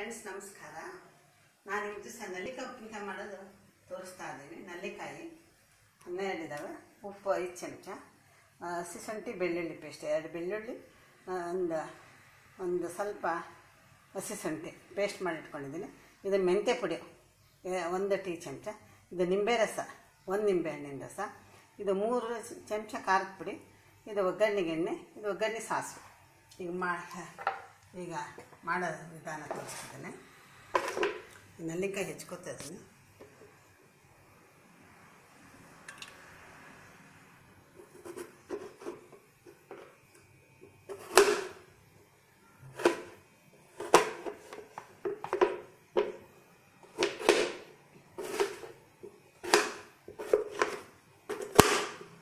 Friends ನಮಸ್ಕಾರ. ನಾನು ನಿಮ್ಮ ದಿವಸ ನಲ್ಲಿಕಾಯಿ ಉಪ್ಪಿನಕಾಯಿ ಮಾಡೋದು ತೋರಿಸ್ತಾ ಇದ್ದೀನಿ. ನಲ್ಲಿಕಾಯಿ. ಹನ್ನೆರಡು ಇದ್ದಾವೆ ಉಪ್ಪು ಐದು ಚಮಚ. ಹಸಿ ಶುಂಠಿ ಬೆಳ್ಳುಳ್ಳಿ ಪೇಸ್ಟ್. ಎರಡು ಬೆಳ್ಳುಳ್ಳಿ ಒಂದು ಒಂದು ಸ್ವಲ್ಪ ಹಸಿ ಶುಂಠಿ ಪೇಸ್ಟ್ ಮಾಡಿಟ್ಕೊಂಡಿದ್ದೀನಿ. ಇದು ಮೆಂತ್ಯ ಪುಡಿ. ಒಂದು ಟೀ ಚಮಚ. ಇದು ನಿಂಬೆ ರಸ. ಒಂದು ನಿಂಬೆ ಹಣ್ಣಿನ ರಸ. ಇದು ಮೂರು ಚಮಚ ಖಾರದ ಪುಡಿ. ಇದು ಒಗ್ಗರಣೆಗೆ ಎಣ್ಣೆ. ಇದು ಒಗ್ಗರಣೆ ಸಾಸು ಈಗ ಮಾ ಈಗ ಮಾಡೋ ವಿಧಾನ ತೋರಿಸ್ತಿದ್ದೇನೆ ನೆಲ್ಲಿಕಾಯಿ ಹೆಚ್ಕೋತಾ ಇದ್ದೀನಿ.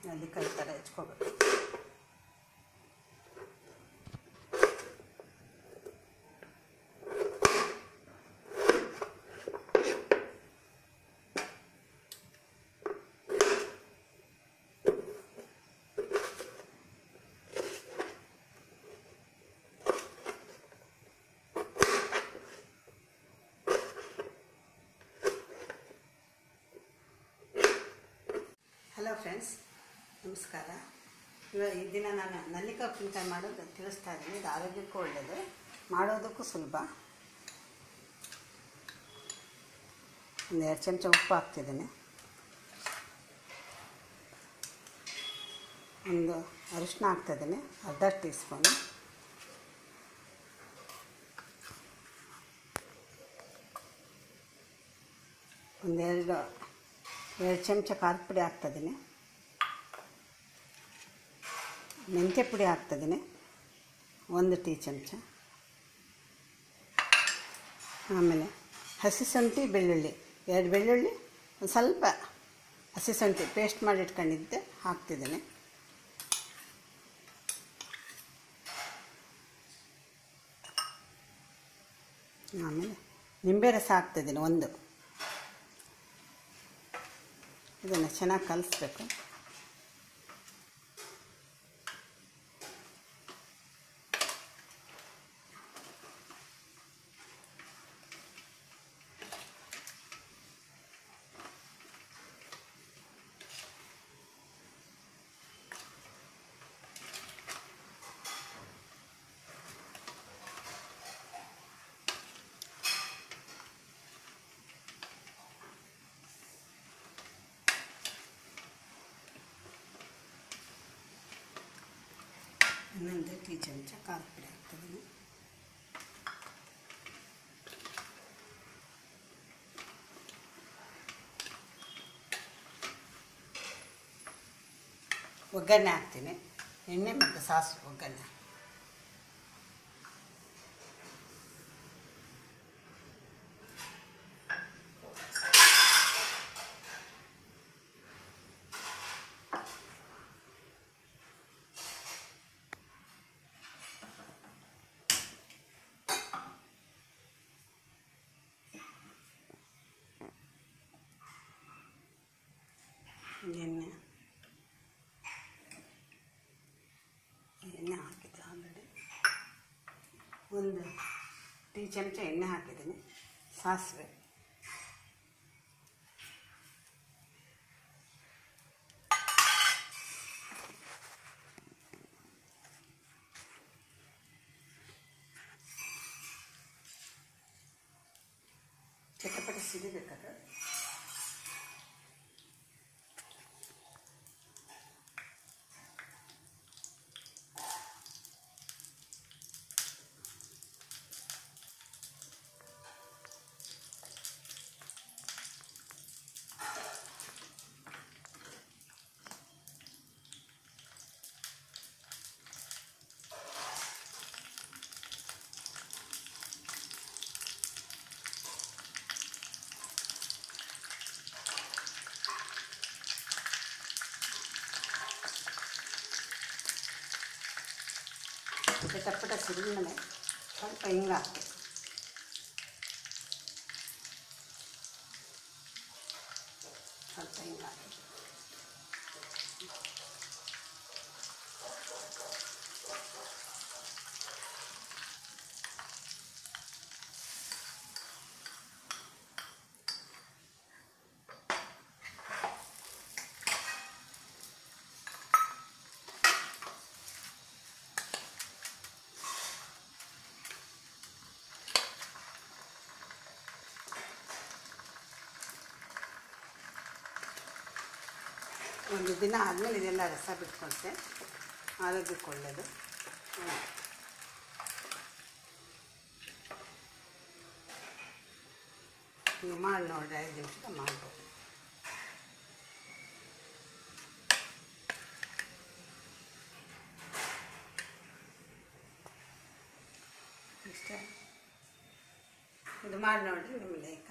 ನೆಲ್ಲಿಕಾಯಿ ಥರ ಹೆಚ್ಕೋಬೇಕು. ಫ್ರೆಂಡ್ಸ್ ನಮಸ್ಕಾರ. ಇವಾಗ ಈ ದಿನ ನಾನು ನಲ್ಲಿಕಾಯಿ ಉಪ್ಪಿನಕಾಯಿ ಮಾಡೋದು ತಿಳಿಸ್ತಾ ಇದ್ದೀನಿ. ಇದು ಆರೋಗ್ಯಕ್ಕೂ ಒಳ್ಳೆಯದು ಮಾಡೋದಕ್ಕೂ ಸುಲಭ. ಒಂದು ಎರಡು ಚಮಚ ಉಪ್ಪು ಹಾಕ್ತಿದ್ದೀನಿ. ಒಂದು ಅರಿಶಿನ ಹಾಕ್ತಿದ್ದೀನಿ. ಅರ್ಧ ಟೀ ಸ್ಪೂನು ಒಂದೆರಡು ಎರಡು ಚಮಚ ಖಾರದ ಪುಡಿ ಹಾಕ್ತಿದ್ದೀನಿ. ಮೆಂತ್ಯ ಪುಡಿ ಹಾಕ್ತಿದ್ದೀನಿ ಒಂದು ಟೀ ಚಮಚ. ಆಮೇಲೆ ಹಸಿ ಶುಂಠಿ, ಬೆಳ್ಳುಳ್ಳಿ. ಎರಡು ಬೆಳ್ಳುಳ್ಳಿ, ಒಂದು ಸ್ವಲ್ಪ ಹಸಿ ಶುಂಠಿ ಪೇಸ್ಟ್ ಮಾಡಿ ಇಟ್ಕೊಂಡಿದ್ದೆ, ಹಾಕ್ತಿದ್ದೀನಿ. ಆಮೇಲೆ ನಿಂಬೆ ರಸ ಹಾಕ್ತಿದ್ದೀನಿ, ಒಂದು. ಇದನ್ನು ಚೆನ್ನಾಗಿ ಕಲಿಸ್ಬೇಕು. ಇನ್ನೊಂದು ಟೀ ಚಮಚ ಖಾರದ ಪುಡಿ ಹಾಕ್ತಿದ್ದೀನಿ ಒಗ್ಗರಣೆ ಹಾಕ್ತೀನಿ ಎಣ್ಣೆ ಮತ್ತು ಸಾಸು ಒಗ್ಗರಣೆ ಎಣ್ಣೆ ಎಣ್ಣೆ ಹಾಕಿದ್ದೆ ಆಲ್ರೆಡಿ ಒಂದು ಟೀ ಚಮಚ ಎಣ್ಣೆ ಹಾಕಿದ್ದೀನಿ. ಸಾಸಿವೆ. ಚಟಪಟ ಸಿಡಿಬೇಕಾದ್ರೆ ಚಟಪಟ ಮೇಲೆ ಸ್ವಲ್ಪ ಹಿಂಗೆ ಹಾಕ್ಬೇಕು ಸ್ವಲ್ಪ ಹಿಂಗೆ ಹಾಕಿ ಒಂದು ದಿನ ಆದಮೇಲೆ ಇದೆಲ್ಲ ರಸ ಬಿಟ್ಕೊಳ್ತೆ. ಆರೋಗ್ಯಕ್ಕೆ ಒಳ್ಳೆಯದು. ನೀವು ಮಾಡಿ ನೋಡಿ ಐದು ನಿಮಿಷದ ಮಾಡ್ಬೋದು. ಇಷ್ಟೇ. ಇದು ಮಾಡಿ ನೋಡಿರಿ, ನಿಮಗೆ ಲೈಕ್